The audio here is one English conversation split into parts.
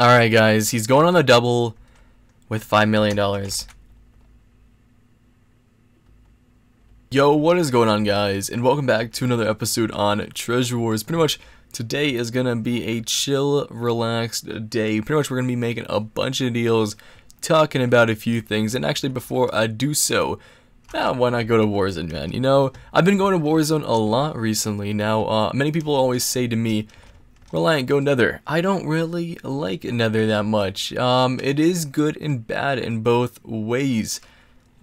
Alright, guys. He's going on the double with $5 million. Yo, what is going on, guys? And welcome back to another episode on Treasure Wars. Pretty much today is going to be a chill, relaxed day. Pretty much we're going to be making a bunch of deals, talking about a few things. And actually, before I do so, now why not go to Warzone, man? You know, I've been going to Warzone a lot recently. Now, uh, many people always say to me, Reliant, go Nether. I don't really like Nether that much. Um, it is good and bad in both ways.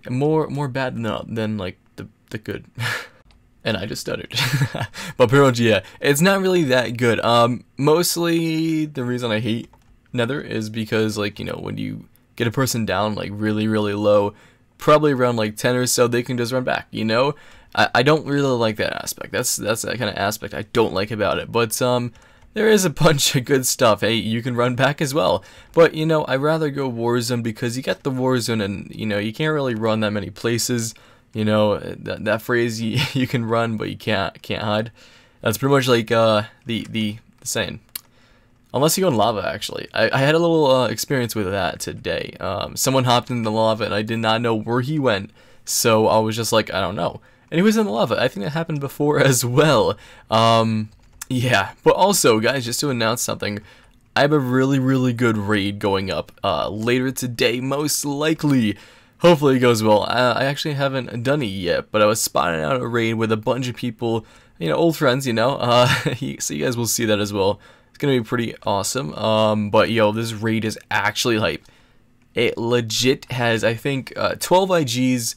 More more bad than, than like the, the good. and I just stuttered. but pretty much, yeah, it's not really that good. Um, mostly the reason I hate Nether is because like, you know, when you get a person down like really, really low, probably around like 10 or so, they can just run back, you know? I, I don't really like that aspect. That's that's that kind of aspect I don't like about it. But um there is a bunch of good stuff. Hey, you can run back as well. But, you know, I'd rather go Warzone because you get the Warzone and, you know, you can't really run that many places. You know, that, that phrase, you, you can run, but you can't can't hide. That's pretty much like uh, the, the, the saying. Unless you go in lava, actually. I, I had a little uh, experience with that today. Um, someone hopped in the lava and I did not know where he went. So I was just like, I don't know. And he was in the lava. I think that happened before as well. Um, yeah, but also, guys, just to announce something, I have a really, really good raid going up uh, later today, most likely. Hopefully it goes well. I, I actually haven't done it yet, but I was spotting out a raid with a bunch of people, you know, old friends, you know, uh, so you guys will see that as well. It's going to be pretty awesome. Um, but, yo, this raid is actually hype. It legit has, I think, uh, 12 IGs,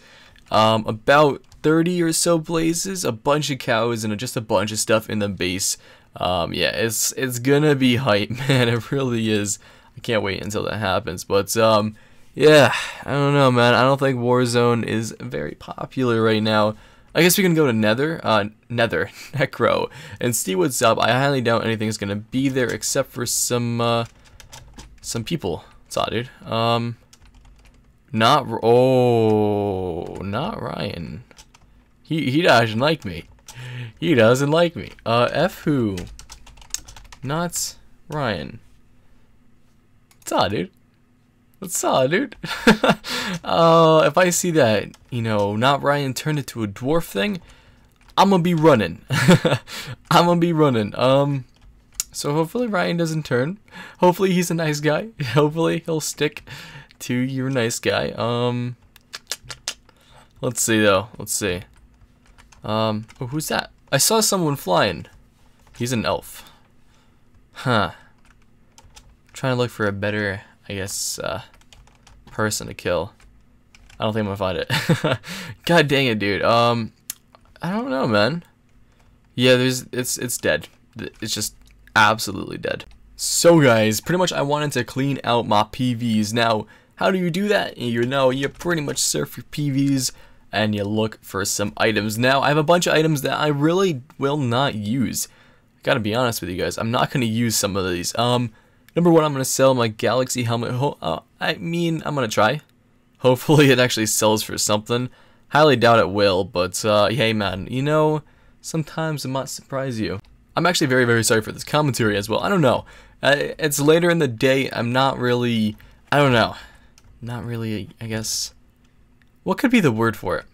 um, about 30 or so places, a bunch of cows, and just a bunch of stuff in the base. Um, yeah, it's it's gonna be hype, man. It really is. I can't wait until that happens. But um, yeah, I don't know, man. I don't think Warzone is very popular right now. I guess we can go to Nether, uh, Nether, Necro, and see what's up. I highly doubt anything's gonna be there except for some, uh, some people. Saw, dude. Um, not, oh, not Ryan. He he doesn't like me. He doesn't like me. Uh, F who? Not Ryan. What's up, dude? What's up, dude? uh, if I see that, you know, not Ryan turned into a dwarf thing, I'm gonna be running. I'm gonna be running. Um, so hopefully Ryan doesn't turn. Hopefully he's a nice guy. Hopefully he'll stick to your nice guy. Um, let's see though. Let's see. Um, oh, who's that? I saw someone flying. He's an elf. Huh. I'm trying to look for a better, I guess, uh, person to kill. I don't think I'm gonna find it. God dang it, dude. Um, I don't know, man. Yeah, there's, it's, it's dead. It's just absolutely dead. So guys, pretty much I wanted to clean out my PVs. Now, how do you do that? You know, you pretty much surf your PVs and you look for some items. Now, I have a bunch of items that I really will not use. I gotta be honest with you guys, I'm not gonna use some of these. Um, number one, I'm gonna sell my Galaxy helmet. Uh, I mean, I'm gonna try. Hopefully it actually sells for something. Highly doubt it will, but uh, hey man, you know, sometimes it might surprise you. I'm actually very, very sorry for this commentary as well. I don't know. It's later in the day. I'm not really, I don't know. Not really, I guess, what could be the word for it?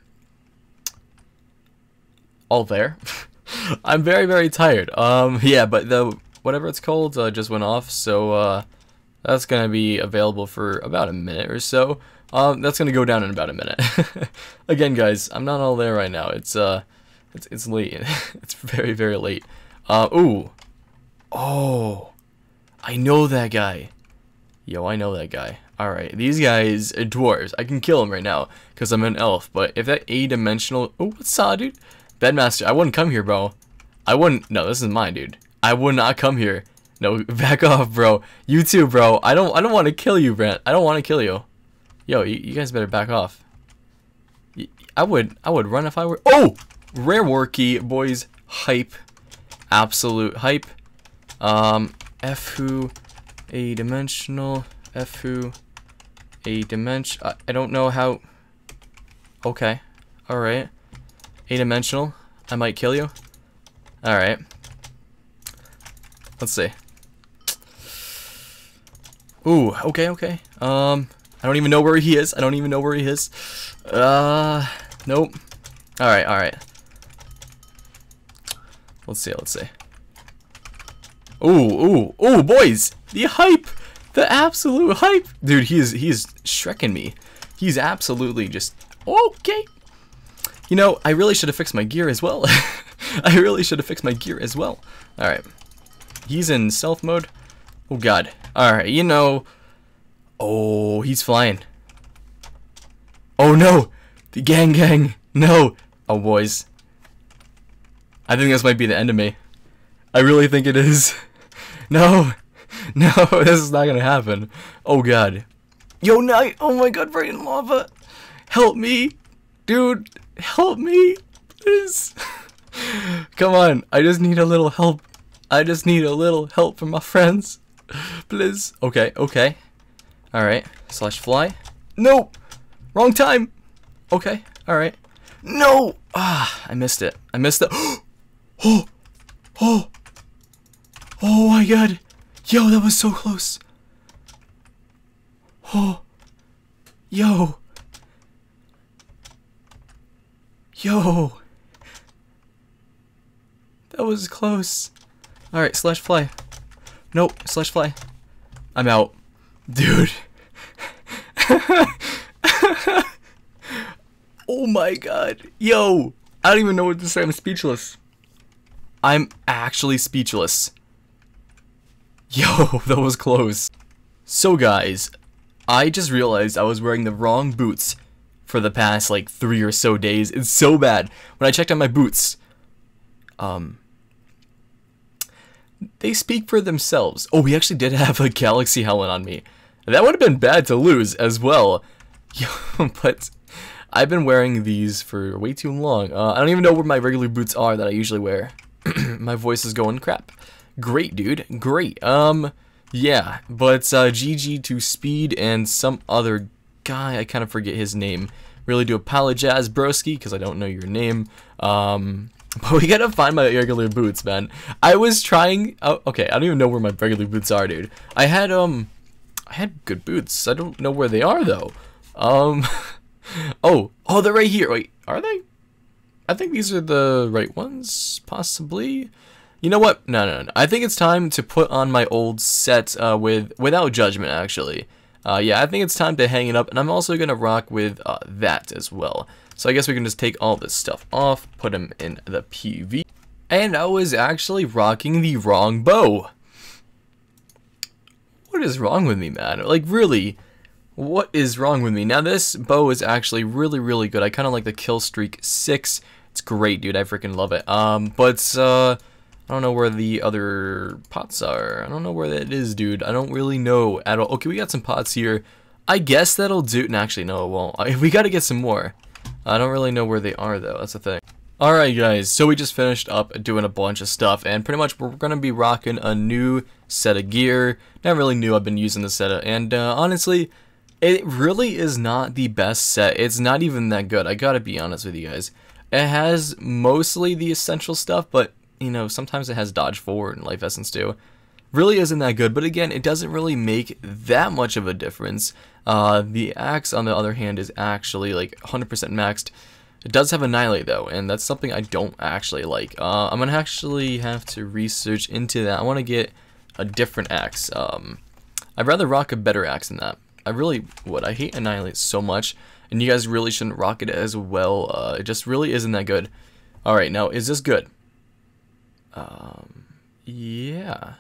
All there. I'm very, very tired. Um, yeah, but the whatever it's called uh, just went off, so uh, that's gonna be available for about a minute or so. Um, that's gonna go down in about a minute. Again, guys, I'm not all there right now. It's uh, it's it's late. it's very, very late. Uh, ooh, oh, I know that guy. Yo, I know that guy. Alright, these guys are dwarves. I can kill them right now, because I'm an elf. But if that A-dimensional... Oh, what's up, dude? Bedmaster, I wouldn't come here, bro. I wouldn't... No, this is mine, dude. I would not come here. No, back off, bro. You too, bro. I don't I don't want to kill you, Brent. I don't want to kill you. Yo, you, you, guys better back off. I would I would run if I were... Oh! Rare war key, boys. Hype. Absolute hype. Um, F who... A-dimensional... F who a dimension. I, I don't know how. Okay. Alright. A dimensional. I might kill you. Alright. Let's see. Ooh, okay, okay. Um, I don't even know where he is. I don't even know where he is. Uh, nope. Alright, alright. Let's see, let's see. Ooh, ooh, ooh, boys! The hype! The absolute hype! Dude, he is, he is shrekking me. He's absolutely just, okay. You know, I really should have fixed my gear as well. I really should have fixed my gear as well. Alright. He's in stealth mode. Oh god. Alright, you know. Oh, he's flying. Oh no! The gang gang! No! Oh boys. I think this might be the end of me. I really think it is. No! No, this is not gonna happen. Oh god. Yo, Knight! Oh my god, right in lava! Help me! Dude, help me! Please! Come on, I just need a little help. I just need a little help from my friends. Please. Okay, okay. Alright. Slash fly. No! Wrong time! Okay, alright. No! Ah, I missed it. I missed it. oh! Oh! Oh my god! Yo, that was so close! Oh! Yo! Yo! That was close. Alright, slash fly. Nope, slash fly. I'm out. Dude. oh my god. Yo! I don't even know what to say. I'm speechless. I'm actually speechless. Yo, that was close. So guys, I just realized I was wearing the wrong boots for the past like three or so days. It's so bad. When I checked out my boots, um, they speak for themselves. Oh, we actually did have a Galaxy helmet on me. That would have been bad to lose as well. but I've been wearing these for way too long. Uh, I don't even know where my regular boots are that I usually wear. my voice is going crap. Great, dude. Great. Um, yeah. But uh, GG to Speed and some other guy. I kind of forget his name. Really do apologize, broski, because I don't know your name. Um, but we gotta find my regular boots, man. I was trying. Oh, okay, I don't even know where my regular boots are, dude. I had um, I had good boots. I don't know where they are though. Um, oh, oh, they're right here. Wait, are they? I think these are the right ones, possibly. You know what? No, no, no. I think it's time to put on my old set uh, with without judgment, actually. Uh, yeah, I think it's time to hang it up, and I'm also gonna rock with uh, that as well. So I guess we can just take all this stuff off, put them in the PV. And I was actually rocking the wrong bow. What is wrong with me, man? Like, really, what is wrong with me? Now, this bow is actually really, really good. I kind of like the Kill Streak 6. It's great, dude. I freaking love it. Um, but, uh, I don't know where the other pots are. I don't know where that is, dude. I don't really know at all. Okay, we got some pots here. I guess that'll do. No, actually, no, it won't. We gotta get some more. I don't really know where they are though, that's the thing. Alright guys, so we just finished up doing a bunch of stuff and pretty much we're going to be rocking a new set of gear. Not really new, I've been using the set of, and uh, honestly, it really is not the best set. It's not even that good, I gotta be honest with you guys. It has mostly the essential stuff, but you know, sometimes it has dodge forward and life essence too really isn't that good, but again, it doesn't really make that much of a difference. Uh, the axe, on the other hand, is actually like 100% maxed. It does have Annihilate though, and that's something I don't actually like. Uh, I'm gonna actually have to research into that. I want to get a different axe. Um, I'd rather rock a better axe than that. I really would. I hate Annihilate so much, and you guys really shouldn't rock it as well. Uh, it just really isn't that good. Alright, now, is this good? Um, yeah.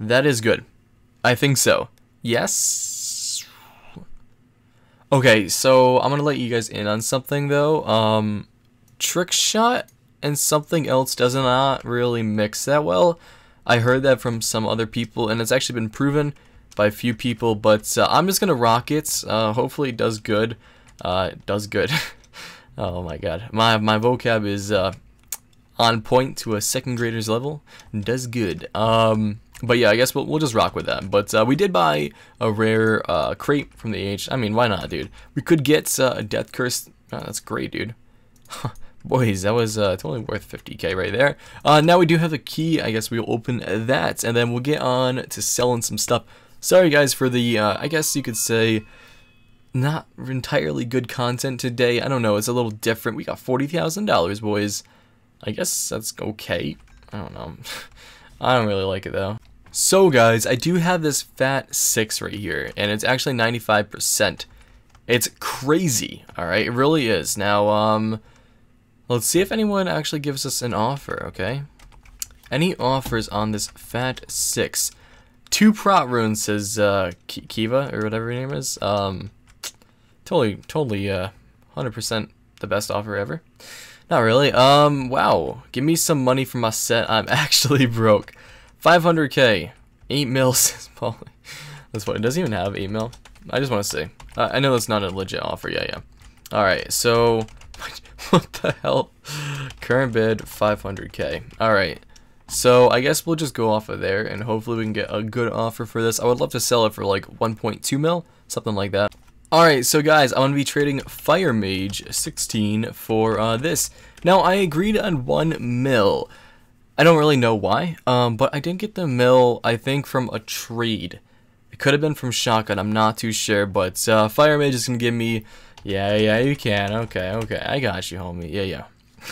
That is good. I think so. Yes? Okay, so I'm gonna let you guys in on something though. Um, trick shot and something else does not really mix that well. I heard that from some other people, and it's actually been proven by a few people, but uh, I'm just gonna rock it. Uh, hopefully it does good. Uh, it does good. oh my god. My, my vocab is uh, on point to a second grader's level. Does good. Um, but yeah, I guess we'll, we'll just rock with that. But uh, we did buy a rare uh, crate from the age. I mean, why not, dude? We could get uh, a Death Curse. Oh, that's great, dude. Boys, that was uh, totally worth 50k right there. Uh, now we do have the key. I guess we'll open that, and then we'll get on to selling some stuff Sorry guys for the, uh, I guess you could say, not entirely good content today. I don't know, it's a little different. We got $40,000, boys. I guess that's okay. I don't know. I don't really like it though. So guys, I do have this Fat 6 right here, and it's actually 95%. It's crazy, alright? It really is. Now, um, let's see if anyone actually gives us an offer, okay? Any offers on this Fat 6? Two prot runes says, uh, Kiva, or whatever your name is. Um, totally, totally, uh, 100% the best offer ever. Not really. Um, wow. Give me some money for my set. I'm actually broke. 500k. 8 mil, says mils. that's what it doesn't even have 8 mil. I just want to say. Uh, I know that's not a legit offer. Yeah, yeah. Alright, so. what the hell? Current bid 500k. Alright. So I guess we'll just go off of there and hopefully we can get a good offer for this. I would love to sell it for like 1.2 mil, something like that. Alright, so guys, I'm going to be trading Fire Mage 16 for uh, this. Now, I agreed on 1 mil. I don't really know why, um, but I didn't get the mill, I think, from a trade. It could have been from Shotgun, I'm not too sure, but uh, Fire Mage is going to give me... Yeah, yeah, you can. Okay, okay, I got you, homie. Yeah, yeah.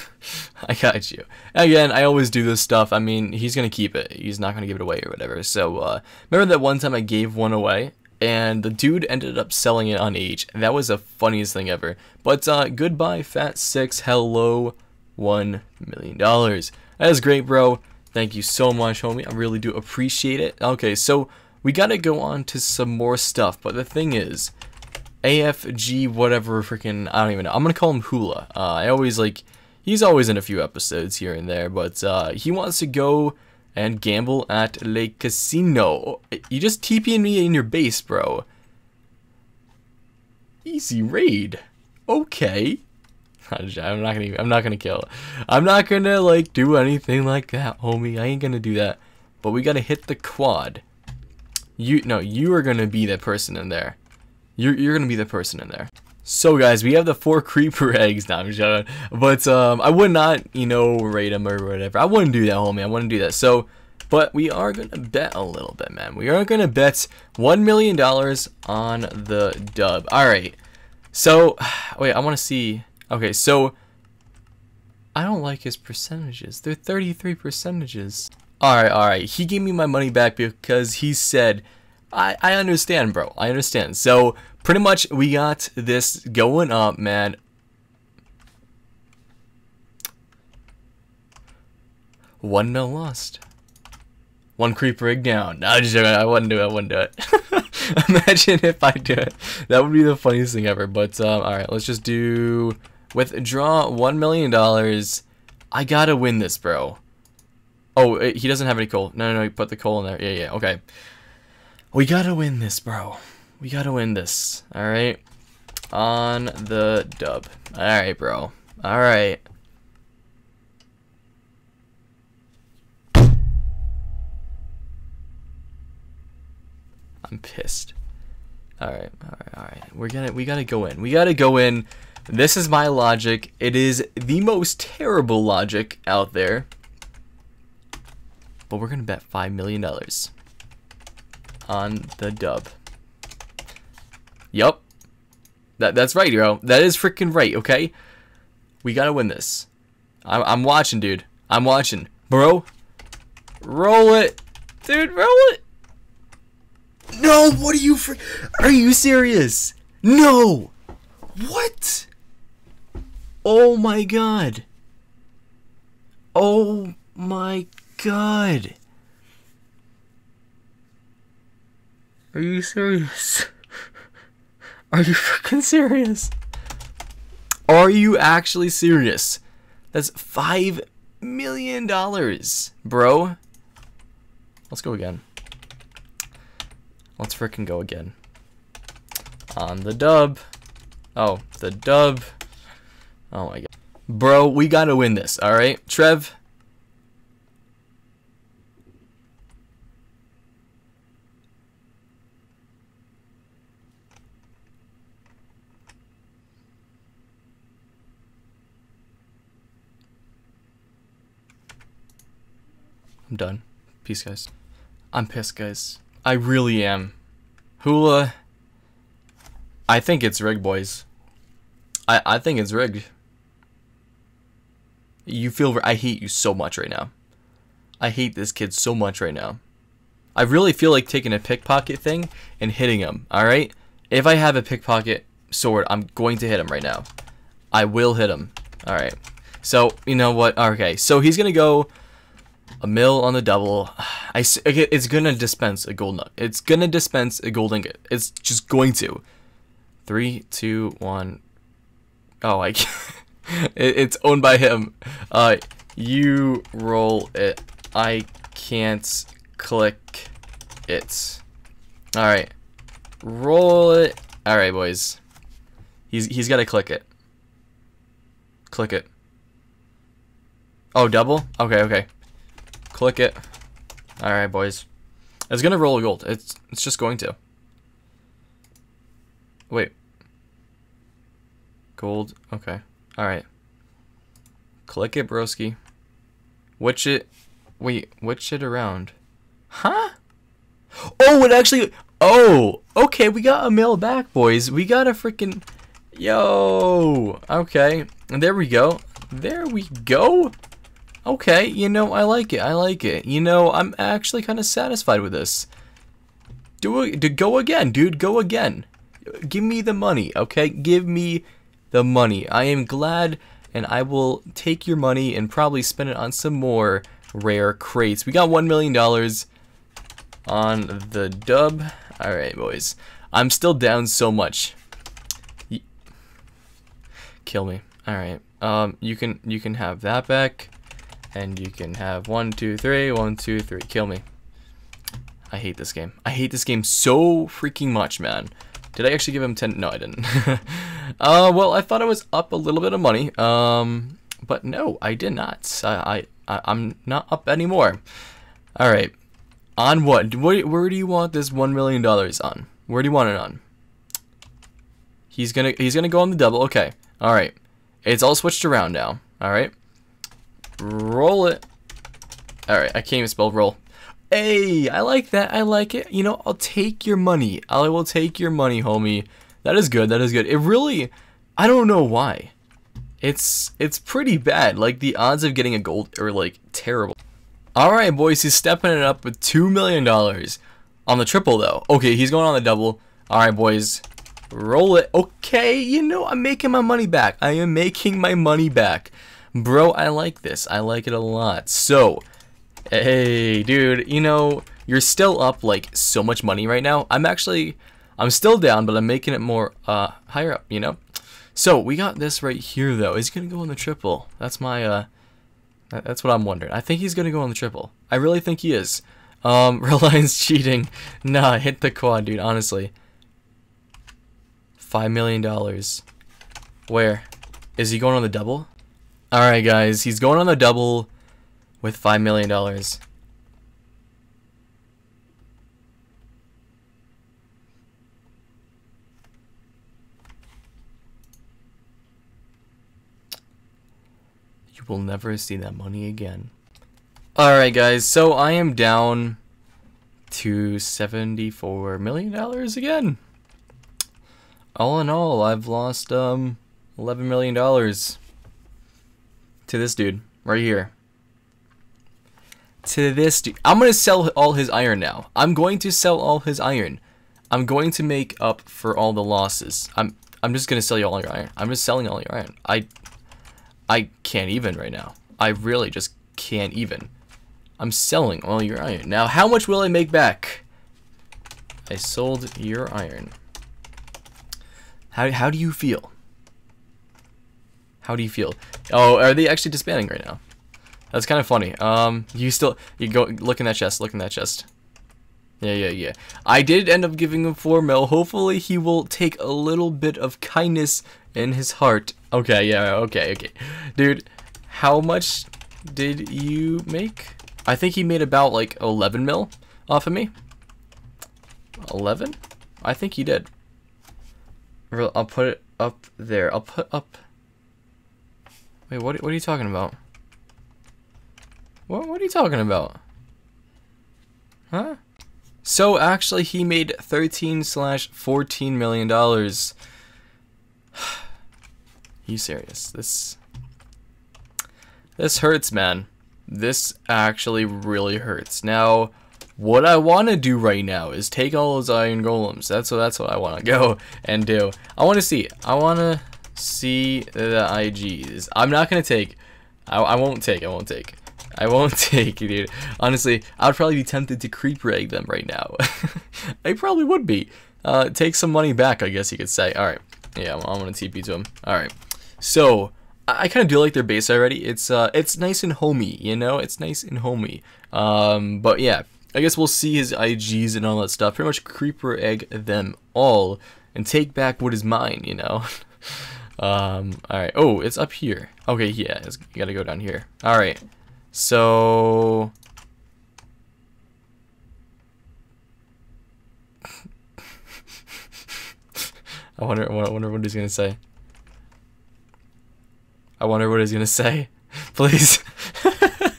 I got you. Again, I always do this stuff. I mean, he's going to keep it. He's not going to give it away or whatever. So, uh, remember that one time I gave one away? And the dude ended up selling it on Age. That was the funniest thing ever. But, uh, goodbye, Fat Six. Hello, $1 million. That is great, bro. Thank you so much, homie. I really do appreciate it. Okay, so we gotta go on to some more stuff, but the thing is, AFG whatever freaking, I don't even know. I'm gonna call him Hula. Uh, I always like, he's always in a few episodes here and there, but uh, he wants to go and gamble at Le Casino. You just TPing me in your base, bro. Easy raid. Okay. I'm not gonna. I'm not gonna kill. I'm not gonna like do anything like that, homie. I ain't gonna do that. But we gotta hit the quad. You no. You are gonna be that person in there. You're you're gonna be the person in there. So guys, we have the four creeper eggs. Joking. But um, I would not, you know, rate them or whatever. I wouldn't do that, homie. I wouldn't do that. So, but we are gonna bet a little bit, man. We are gonna bet one million dollars on the dub. All right. So, wait. I want to see. Okay, so I don't like his percentages. They're 33 percentages. Alright, alright. He gave me my money back because he said, I, I understand, bro. I understand. So, pretty much, we got this going up, man. One no lost. One creep rig down. No, just joking. I wouldn't do it. I wouldn't do it. Imagine if I do it. That would be the funniest thing ever. But, um, alright, let's just do Withdraw $1 million. I gotta win this, bro. Oh, he doesn't have any coal. No, no, no, he put the coal in there. Yeah, yeah, okay. We gotta win this, bro. We gotta win this. Alright. On the dub. Alright, bro. Alright. I'm pissed. Alright, alright, alright. We're gonna we gotta go in. We gotta go in this is my logic. It is the most terrible logic out there. But we're to bet $5 million on the dub. Yup. That, that's right, bro. That is freaking right, okay? We got to win this. I'm, I'm watching, dude. I'm watching. Bro, roll it. Dude, roll it. No, what are you for? Are you serious? No. What? Oh my god. Oh my god. Are you serious? Are you fucking serious? Are you actually serious? That's five million dollars, bro. Let's go again. Let's freaking go again. On the dub. Oh, the dub. Oh my god. Bro, we gotta win this, alright? Trev? I'm done. Peace, guys. I'm pissed, guys. I really am. Uh... I think it's rigged, boys. I, I think it's rigged. You feel... I hate you so much right now. I hate this kid so much right now. I really feel like taking a pickpocket thing and hitting him, alright? If I have a pickpocket sword, I'm going to hit him right now. I will hit him. Alright. So, you know what? Okay, so he's going to go a mill on the double. I, it's to dispense a gold nut. It's to dispense a gold ingot. It's just going to. Three, two, one. Oh, I it, it's owned by him. Uh, you roll it. I can't click it. Alright. Roll it. Alright, boys. He's he's gotta click it. Click it. Oh, double? Okay, okay. Click it. Alright, boys. It's gonna roll gold. It's it's just going to. Wait. Gold. Okay. Alright. Click it, broski. Which it wait, which it around. Huh? Oh, it actually Oh, okay, we got a mail back, boys. We got a freaking Yo. Okay. And there we go. There we go. Okay, you know, I like it. I like it. You know, I'm actually kind of satisfied with this. Do it. Go again, dude. Go again. Give me the money, okay? Give me the money. I am glad, and I will take your money and probably spend it on some more rare crates. We got $1 million on the dub. Alright, boys. I'm still down so much. Kill me. Alright. Um, you can you can have that back. And you can have one, two, three, one, two, three. Kill me. I hate this game. I hate this game so freaking much, man. Did I actually give him 10? No, I didn't. uh, well, I thought I was up a little bit of money. Um, but no, I did not. I, I, I'm not up anymore. All right. On what? Where, where do you want this $1 million on? Where do you want it on? He's gonna, he's gonna go on the double. Okay. All right. It's all switched around now. All right. Roll it. Alright, I can't even spell roll. Hey, I like that. I like it. You know, I'll take your money. I will take your money, homie. That is good. That is good. It really, I don't know why. It's it's pretty bad. Like the odds of getting a gold are like terrible. All right, boys, he's stepping it up with two million dollars on the triple though. Okay, he's going on the double. All right, boys, roll it. Okay, you know I'm making my money back. I am making my money back. Bro, I like this. I like it a lot. So, hey, dude, you know, you're still up, like, so much money right now. I'm actually, I'm still down, but I'm making it more, uh, higher up, you know? So, we got this right here, though. Is he gonna go on the triple? That's my, uh, that's what I'm wondering. I think he's gonna go on the triple. I really think he is. Um, Reliance cheating. Nah, hit the quad, dude, honestly. Five million dollars. Where? Is he going on the double? Alright guys, he's going on the double with $5 million. You will never see that money again. Alright guys, so I am down to $74 million again. All in all, I've lost um, $11 million to this dude right here. To this dude. I'm going to sell all his iron now. I'm going to sell all his iron. I'm going to make up for all the losses. I'm I'm just going to sell you all your iron. I'm just selling all your iron. I I can't even right now. I really just can't even. I'm selling all your iron. Now, how much will I make back? I sold your iron. How, how do you feel? How do you feel? Oh, are they actually disbanding right now? That's kind of funny. Um, you still, you go, look in that chest, look in that chest. Yeah, yeah, yeah. I did end up giving him 4 mil. Hopefully he will take a little bit of kindness in his heart. Okay, yeah, okay, okay. Dude, how much did you make? I think he made about like 11 mil off of me. 11? I think he did. I'll put it up there. I'll put up Wait, what, what are you talking about? What, what are you talking about? Huh? So actually, he made 13 slash 14 million dollars. you serious? This this hurts, man. This actually really hurts. Now, what I want to do right now is take all those iron golems. That's what that's what I want to go and do. I want to see. I want to see the IGs. I'm not gonna take. I, I won't take. I won't take. I won't take, dude. Honestly, I would probably be tempted to creeper egg them right now. I probably would be. Uh, take some money back, I guess you could say. All right. Yeah, I'm, I'm gonna TP to him. All right. So I, I kind of do like their base already. It's uh, it's nice and homey, you know. It's nice and homey. Um, but yeah, I guess we'll see his IGs and all that stuff. Pretty much creeper egg them all and take back what is mine, you know. um, all right. Oh, it's up here. Okay, yeah, it's, you gotta go down here. All right. So. I wonder, I wonder what he's gonna say. I wonder what he's gonna say. Please. uh,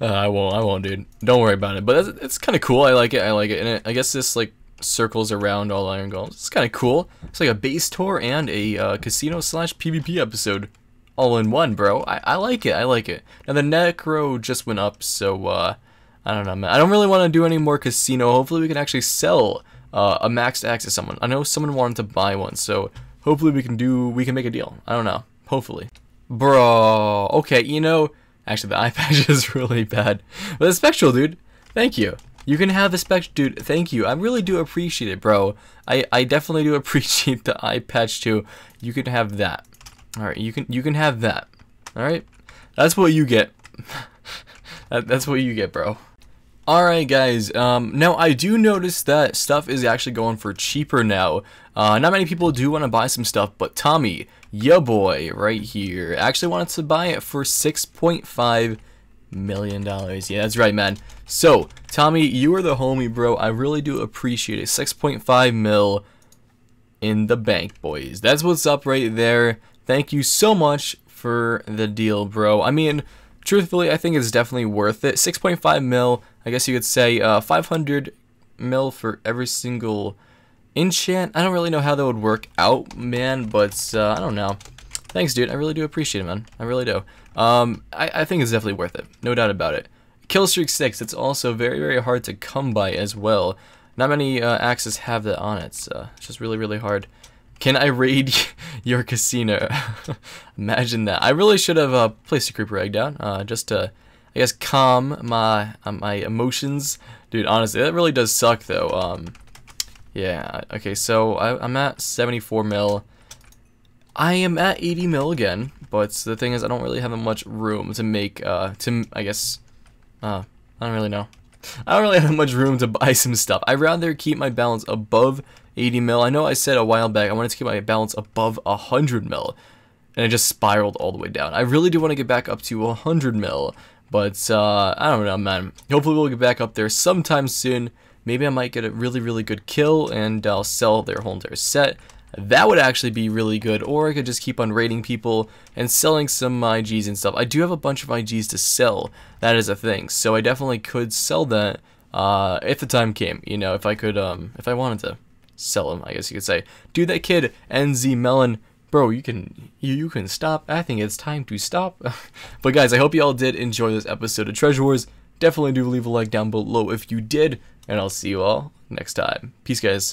I won't. I won't, dude. Don't worry about it. But it's, it's kind of cool. I like it. I like it. And it, I guess this like circles around all iron golems. It's kind of cool. It's like a base tour and a uh, casino slash PvP episode, all in one, bro. I, I like it. I like it. Now the necro just went up, so uh, I don't know, man. I don't really want to do any more casino. Hopefully we can actually sell uh, a maxed axe to someone. I know someone wanted to buy one, so hopefully we can do. We can make a deal. I don't know. Hopefully. Bro, okay, you know, actually the eye patch is really bad. But the spectral, dude, thank you. You can have the spectral, dude, thank you. I really do appreciate it, bro. I, I definitely do appreciate the eye patch too. You can have that. Alright, you can you can have that. Alright? That's what you get. that, that's what you get, bro. Alright guys, um, now I do notice that stuff is actually going for cheaper now. Uh, not many people do want to buy some stuff, but Tommy, ya boy, right here, actually wanted to buy it for $6.5 million. dollars. Yeah, that's right, man. So, Tommy, you are the homie, bro. I really do appreciate it. 6.5 mil in the bank, boys. That's what's up right there. Thank you so much for the deal, bro. I mean, truthfully, I think it's definitely worth it. 6.5 mil, I guess you could say uh, 500 mil for every single enchant. I don't really know how that would work out, man, but uh, I don't know. Thanks, dude. I really do appreciate it, man. I really do. Um, I, I think it's definitely worth it. No doubt about it. Killstreak 6, it's also very, very hard to come by as well. Not many uh, axes have that on it, so it's just really, really hard. Can I raid your casino? Imagine that. I really should have uh, placed a creeper egg down, uh, just to, I guess, calm my uh, my emotions. Dude, honestly, that really does suck, though. Um, yeah, okay, so I, am at 74 mil. I am at 80 mil again, but the thing is, I don't really have much room to make, uh, to, I guess, uh, I don't really know. I don't really have much room to buy some stuff. I'd rather keep my balance above 80 mil. I know I said a while back I wanted to keep my balance above 100 mil, and it just spiraled all the way down. I really do want to get back up to 100 mil, but uh, I don't know, man. Hopefully we'll get back up there sometime soon. Maybe I might get a really, really good kill, and I'll sell their whole entire set. That would actually be really good, or I could just keep on raiding people and selling some IGs and stuff. I do have a bunch of IGs to sell, that is a thing, so I definitely could sell that uh, if the time came, you know, if I could, um, if I wanted to sell them, I guess you could say. Dude, that kid, NZ Melon, bro, you can, you, you can stop. I think it's time to stop. but guys, I hope you all did enjoy this episode of Treasure Wars. Definitely do leave a like down below if you did, and I'll see you all next time. Peace, guys.